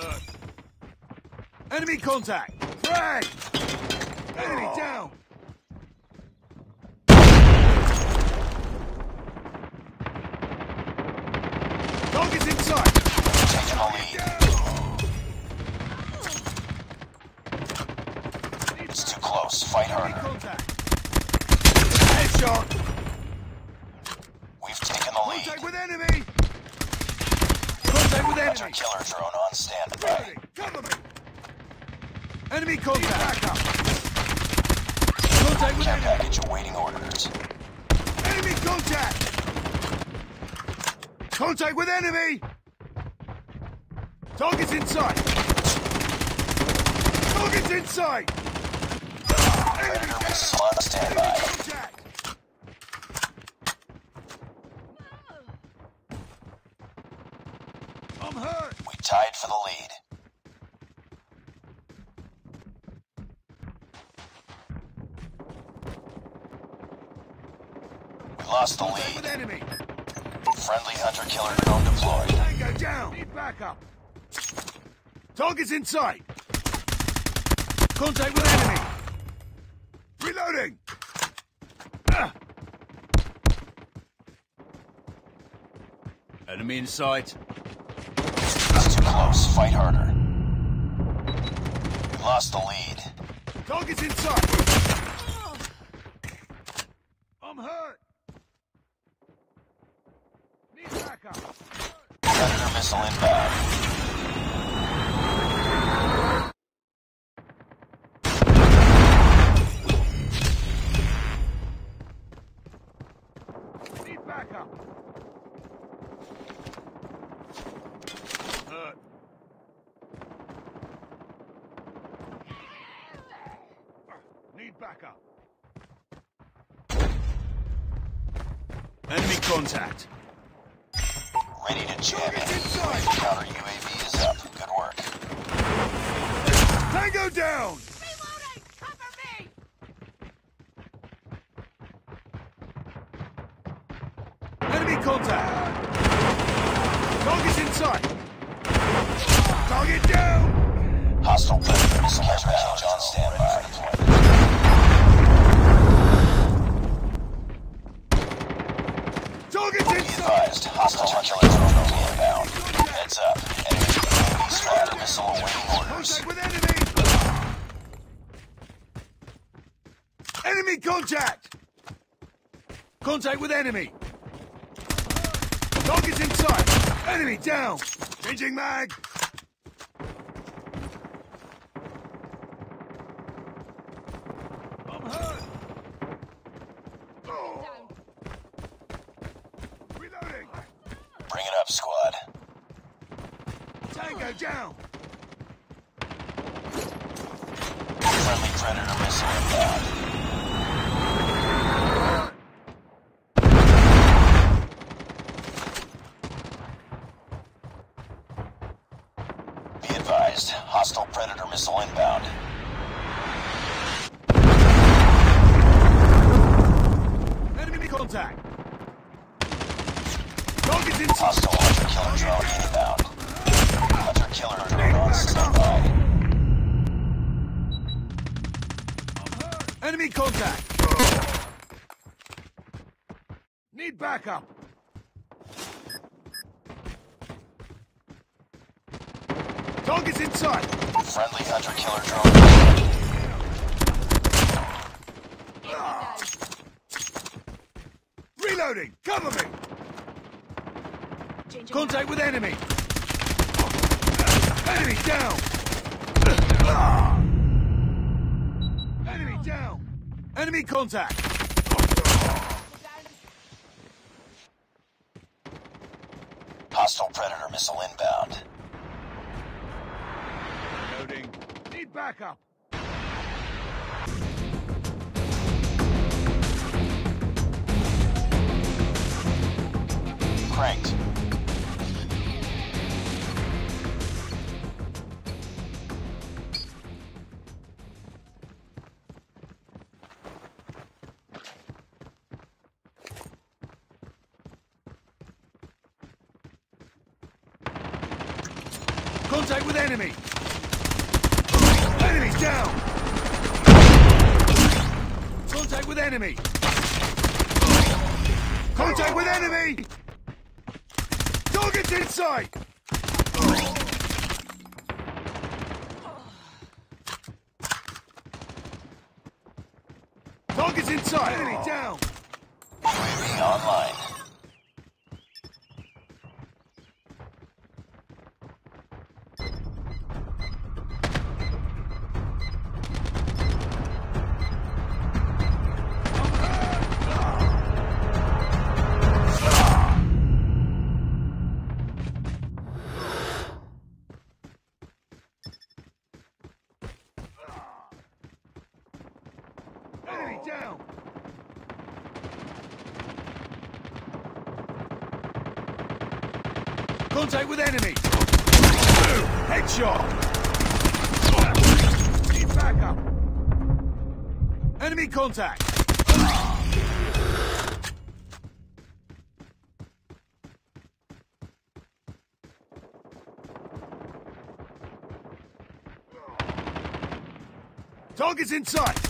Hurt. Enemy contact! Frag! Enemy Oh. down! Target's inside! Taking the lead. It's too close. Fight harder. Headshot! We've taken the lead. Contact with Hunter enemy! killer drone on standby. Cover me! Enemy contact! Contact with enemy! package awaiting orders. Enemy contact! Contact with enemy! Target's inside! Target's inside! Predator missile on standby. Contact! I'm hurt! We tied for the lead. We lost the lead. enemy! Friendly hunter killer drone deployed. Tango down! Need backup! Target's in sight! Contact with enemy! Reloading! Ah. Enemy in sight. It's too close. Fight harder. We lost the lead. Target's in sight! I'm hurt! Need backup! Predator missile inbound. Backup. Enemy contact. Ready to jam Target's in. inside! Counter UAV is up. Good work. Tango down! Reloading! Cover me! Enemy contact! Target's inside! Target down! Hostile predator missile package on standby. Target's Be inside! Advised, hostile killer drone inbound. Heads up. Enemy UAV missile awaiting orders. Contact with enemy! Enemy contact! Contact with enemy! Target's inside! Enemy down! Changing mag! I'm hurt! Oh. Reloading! Squad. Tango down! Friendly predator missile inbound. Be advised, hostile predator missile inbound. Enemy contact! Hostile hunter killer drone inbound. Hunter killer drone on standby. Enemy contact! Need backup! Target's inside! Friendly hunter killer drone. Ah! Reloading! Cover me! Changing Contact with enemy! Enemy down! Enemy down! Enemy contact! Hostile predator missile inbound. Reloading. Need backup! Cranked. Contact with enemy! Enemies down! Contact with enemy! Contact with enemy! Target's in sight! Target's in sight! Enemy down! UAV online. Enemy down! Contact with enemy! Headshot! Need backup! Enemy contact! Target's in sight!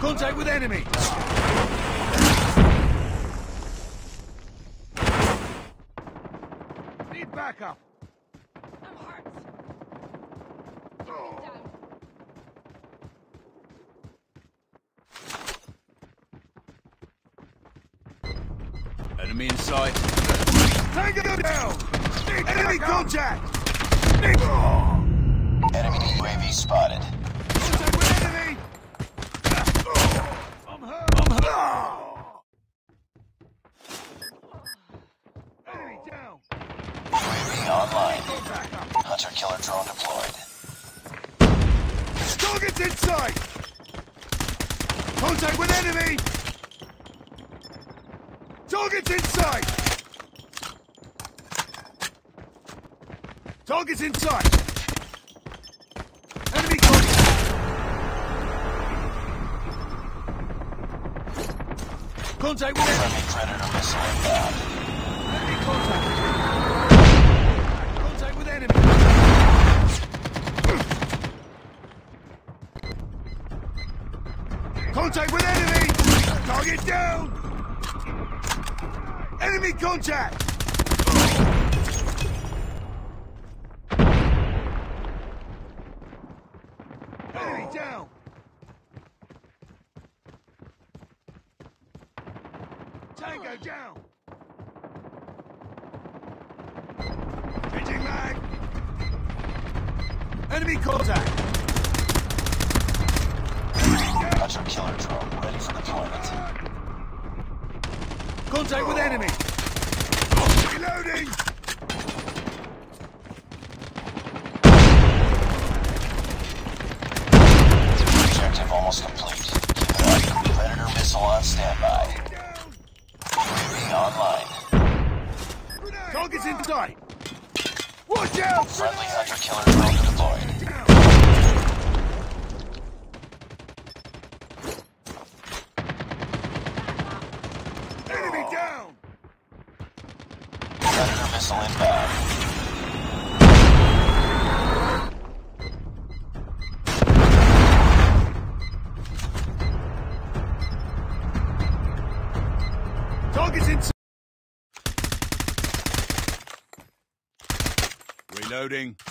Contact with enemy! Need backup! I'm hurt. Oh. Enemy in sight. Tango down! Enemy contact! Enemy UAV spotted. Contact with enemy! I'm hurt! I'm hurt! Enemy down! UAV online. Hunter killer drone deployed. Target's in sight! Contact with enemy! Target's in sight! Target's in Contact with enemy! Predator missile inbound. Enemy contact! Contact with enemy! Contact with enemy! Target down! Enemy contact! Enemy down! Tango down! Changing mag! Enemy contact! Hunter killer drone ready for deployment. Contact with enemy! Reloading! Objective almost complete. Keep it up. Predator missile on standby. Sight! Watch out! Friendly hunter killer drone deployed. Enemy down! Predator missile inbound. Sight! Reloading.